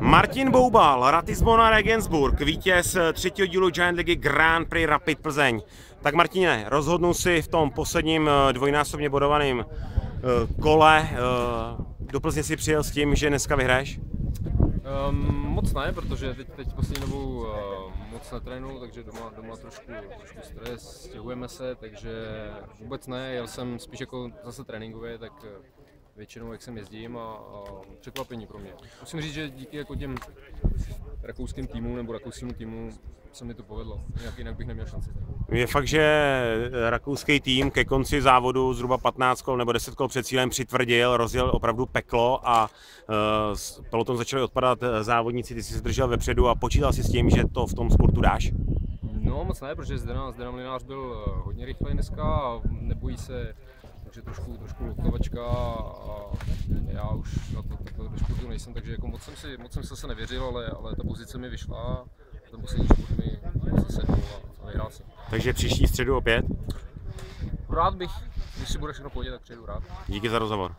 Martin Boubal, Ratisbona Regensburg, vítěz třetího dílu Giant Ligy Grand Prix Rapid Plzeň. Tak Martine, rozhodnu si v tom posledním eh, dvojnásobně bodovaném eh, kole. Eh, do Plzně si přijel s tím, že dneska vyhraješ? Um, moc ne, protože teď, teď poslední dobou uh, moc netrénu, takže doma, doma trošku, trošku stres, stěhujeme se, takže vůbec ne, jel jsem spíš jako zase tréninkově, tak většinou jak sem jezdím a, a překvapení pro mě. Musím říct, že díky jako těm rakouským týmům nebo rakouskému týmu se mi to povedlo, jinak, jinak bych neměl šanci. Je fakt, že rakouský tým ke konci závodu zhruba 15 kol nebo 10 kol před cílem přitvrdil, rozjel opravdu peklo a uh, peloton začali odpadat závodníci, ty jsi se držel vepředu a počítal si s tím, že to v tom sportu dáš? No moc ne, protože Zdena, Zdena Mlinář byl hodně rychlý dneska a nebojí se takže trošku, trošku lukovačka a já už na to takhle do sportu nejsem, takže jako moc jsem si, moc jsem se nevěřil, ale, ale ta pozice mi vyšla a ten poslední sport mi zase a, a vyhrál jsem. Takže příští středu opět? Rád bych, když si bude všechno pohodě, tak přijedu rád. Díky za rozhovor.